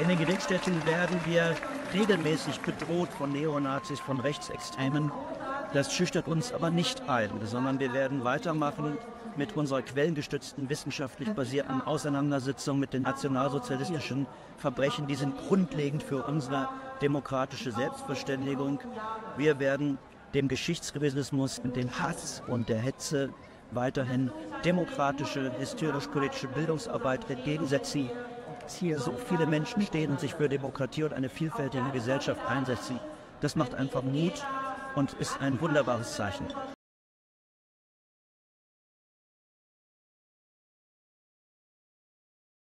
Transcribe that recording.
In den Gedenkstätten werden wir regelmäßig bedroht von Neonazis, von Rechtsextremen. Das schüchtert uns aber nicht ein, sondern wir werden weitermachen mit unserer quellengestützten, wissenschaftlich basierten Auseinandersetzung mit den nationalsozialistischen Verbrechen. Die sind grundlegend für unsere demokratische Selbstverständigung. Wir werden dem Geschichtsrevisionismus, dem Hass und der Hetze weiterhin demokratische, historisch-politische Bildungsarbeit entgegensetzen. Hier so viele Menschen stehen und sich für Demokratie und eine vielfältige Gesellschaft einsetzen. Das macht einfach Mut und ist ein wunderbares Zeichen.